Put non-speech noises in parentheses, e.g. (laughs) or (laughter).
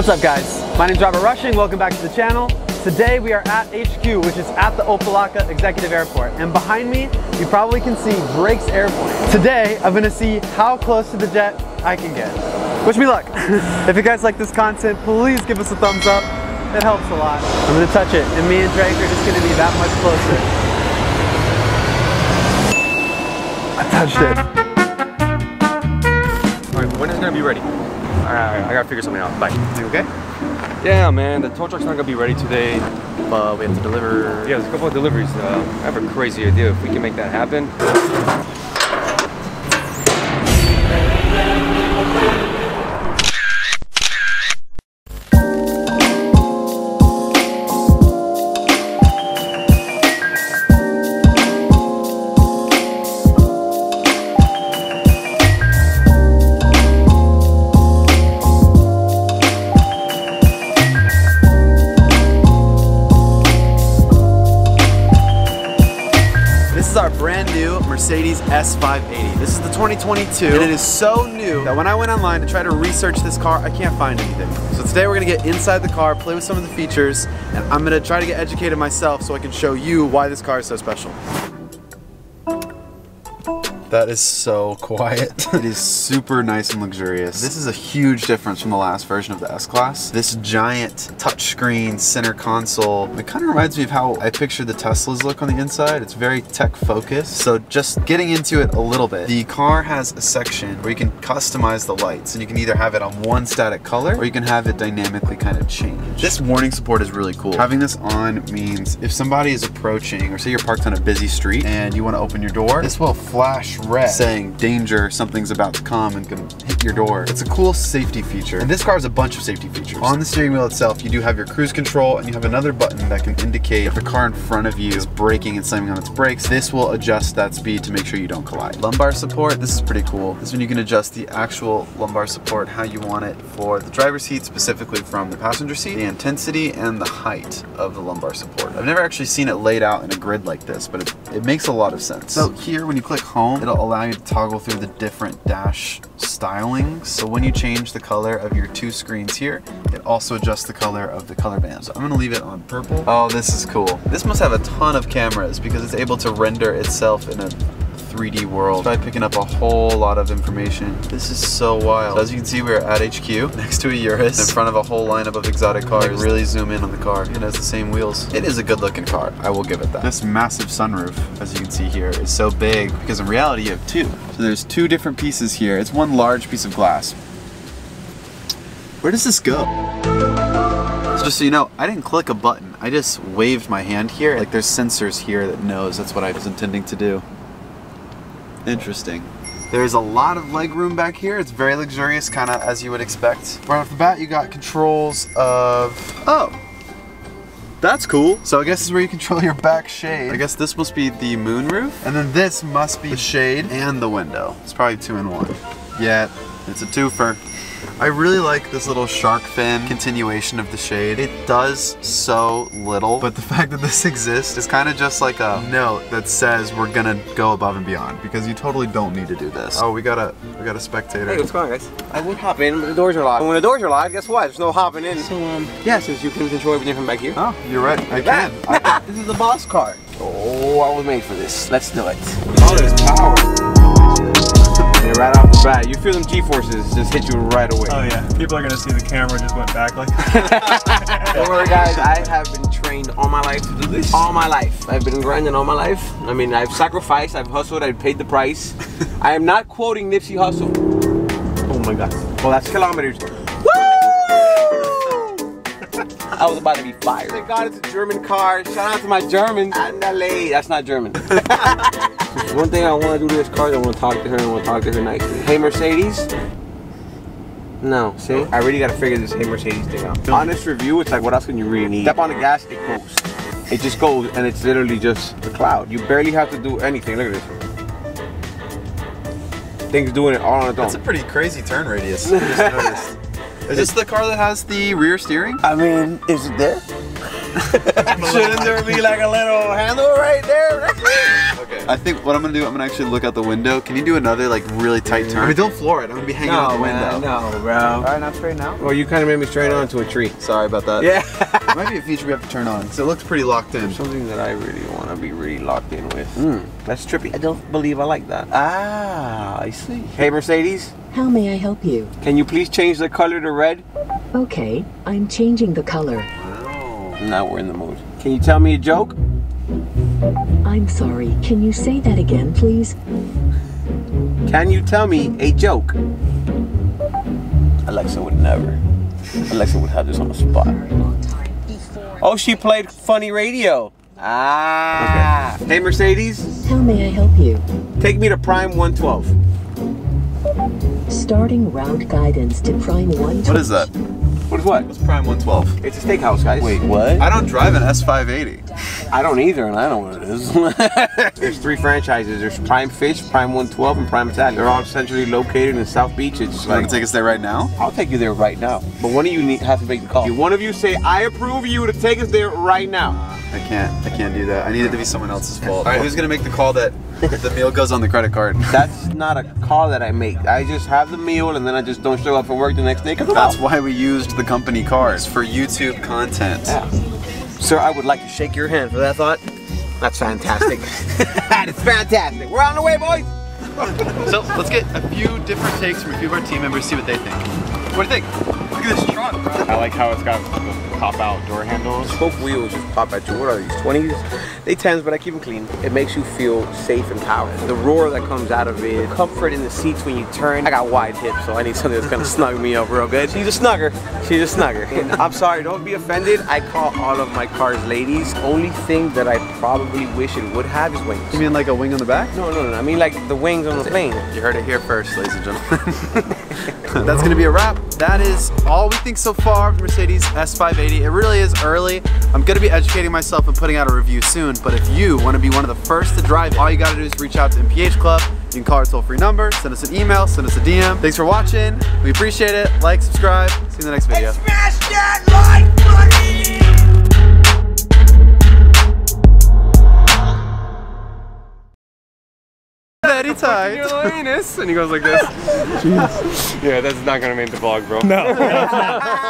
What's up guys? My name is Robert Rushing, welcome back to the channel. Today we are at HQ, which is at the Opa-locka Executive Airport. And behind me, you probably can see Drake's Airport. Today, I'm gonna see how close to the jet I can get. Wish me luck. (laughs) if you guys like this content, please give us a thumbs up. It helps a lot. I'm gonna touch it, and me and Drake are just gonna be that much closer. I touched it. All right, when is it gonna be ready? All right, I gotta figure something out. Bye. You okay? Yeah, man, the tow truck's not gonna be ready today. But we have to deliver. Yeah, there's a couple of deliveries. Uh, I have a crazy idea if we can make that happen. S580. This is the 2022 and it is so new that when I went online to try to research this car, I can't find anything. So today we're gonna get inside the car, play with some of the features, and I'm gonna try to get educated myself so I can show you why this car is so special. That is so quiet. (laughs) it is super nice and luxurious. This is a huge difference from the last version of the S-Class. This giant touchscreen center console, it kind of reminds me of how I picture the Teslas look on the inside. It's very tech focused. So just getting into it a little bit, the car has a section where you can customize the lights and you can either have it on one static color or you can have it dynamically kind of change. This warning support is really cool. Having this on means if somebody is approaching or say you're parked on a busy street and you want to open your door, this will flash red saying danger, something's about to come and can hit your door. It's a cool safety feature. And this car has a bunch of safety features. On the steering wheel itself, you do have your cruise control and you have another button that can indicate if the car in front of you is braking and slamming on its brakes. This will adjust that speed to make sure you don't collide. Lumbar support, this is pretty cool. This one you can adjust the actual lumbar support how you want it for the driver's seat, specifically from the passenger seat, the intensity and the height of the lumbar support. I've never actually seen it laid out in a grid like this, but it, it makes a lot of sense. So here, when you click home, it'll allow you to toggle through the different dash stylings. So when you change the color of your two screens here, it also adjusts the color of the color band. So I'm gonna leave it on purple. Oh, this is cool. This must have a ton of cameras because it's able to render itself in a 3D world. Try picking up a whole lot of information. This is so wild. So as you can see, we're at HQ (laughs) next to a Urus in front of a whole lineup of exotic cars. Like really zoom in on the car. It has the same wheels. It is a good looking car. I will give it that. This massive sunroof, as you can see here, is so big because in reality you have two. So there's two different pieces here. It's one large piece of glass. Where does this go? So just so you know, I didn't click a button. I just waved my hand here. Like there's sensors here that knows that's what I was intending to do. Interesting. There's a lot of leg room back here. It's very luxurious, kind of as you would expect. Right off the bat, you got controls of, oh, that's cool. So I guess this is where you control your back shade. I guess this must be the moonroof. And then this must be the shade and the window. It's probably two in one. Yeah, it's a twofer. I really like this little shark fin continuation of the shade. It does so little, but the (laughs) fact that this exists is kind of just like a note that says we're gonna go above and beyond because you totally don't need to do this. Oh, we got a we got a spectator. Hey, what's going on, guys? I would hop in, but the doors are locked. And when the doors are locked, guess what? There's no hopping in. So, um, yeah, since you can control everything from back here. Oh, you're right. I can. I, (laughs) this is the boss car. Oh, I was made for this. Let's do it. Oh, there's power. Yeah, right off the bat, you feel them G-forces just hit you right away. Oh yeah, people are gonna see the camera just went back like. (laughs) Don't worry, guys. I have been trained all my life to do this. All my life, I've been grinding all my life. I mean, I've sacrificed, I've hustled, I've paid the price. (laughs) I am not quoting Nipsey Hussle. Oh my God. Well, that's kilometers. I was about to be fired. Thank God it's a German car. Shout out to my Germans. That's not German. (laughs) One thing I want to do to this car is I want to talk to her and I want to talk to her nicely. Hey Mercedes. No, see? I really got to figure this Hey Mercedes thing out. Honest review, it's like what else can you really need? Step on the gas, it goes. It just goes and it's literally just the cloud. You barely have to do anything. Look at this. Things doing it all on its own. That's a pretty crazy turn radius. (laughs) I just noticed. Is this the car that has the rear steering? I mean, is it there? (laughs) Shouldn't there be like a little handle right there? (laughs) okay. I think what I'm gonna do, I'm gonna actually look out the window. Can you do another like really tight turn? I mean, don't floor it. I'm gonna be hanging out the window. no, bro. All right, now straight now. Well, you kind of made me straight on to a tree. Sorry about that. Yeah. It might be a feature we have to turn on. So it looks pretty locked in. Something that I really want to be really locked in with. Hmm, that's trippy. I don't believe I like that. Ah, I see. Hey, Mercedes, How may I help you? can you please change the color to red? Okay, I'm changing the color. Wow. Now we're in the mood. Can you tell me a joke? I'm sorry, can you say that again, please? Can you tell me a joke? Alexa would never. Alexa would have this on the spot. Oh, she played funny radio. Ah. Hey, Mercedes, How may I help you? take me to Prime 112. Starting route guidance to Prime 1. What is that? What is what? What's Prime 112? It's a steakhouse, guys. Wait, what? I don't drive an S580. I don't either, and I don't know what it is. (laughs) There's three franchises. There's Prime Fish, Prime 112, and Prime Italian. They're all centrally located in South Beach. It's You want to take us there right now? I'll take you there right now. But one of you need, have to make the call. If One of you say, I approve you to take us there right now. I can't. I can't do that. I need it to be someone else's fault. All right, who's gonna make the call that the meal goes on the credit card? (laughs) That's not a call that I make. I just have the meal and then I just don't show up for work the next day because That's why we used the company cars for YouTube content. Yeah. Sir, I would like to shake your hand for that thought. That's fantastic. (laughs) that is fantastic. We're on the way, boys. So let's get a few different takes from a few of our team members, see what they think. What do you think? Look at this. I like how it's got the pop out door handles. Spoke wheels just pop at you. What are these, 20s? They 10s, but I keep them clean. It makes you feel safe and powerful. The roar that comes out of it, the comfort in the seats when you turn. I got wide hips, so I need something that's gonna (laughs) snug me up real good. She's a snugger. She's a snugger. And I'm sorry, don't be offended. I call all of my cars ladies. Only thing that I probably wish it would have is wings. You mean like a wing on the back? No, no, no. I mean like the wings on the plane. You heard it here first, ladies and gentlemen. (laughs) That's gonna be a wrap. That is all we think so far of Mercedes S580. It really is early. I'm gonna be educating myself and putting out a review soon, but if you wanna be one of the first to drive it, all you gotta do is reach out to MPH Club. You can call our toll-free number, send us an email, send us a DM. Thanks for watching. We appreciate it. Like, subscribe. See you in the next video. Very tight. and he goes like this. (laughs) Yeah, that's not gonna make the vlog, bro. No. (laughs)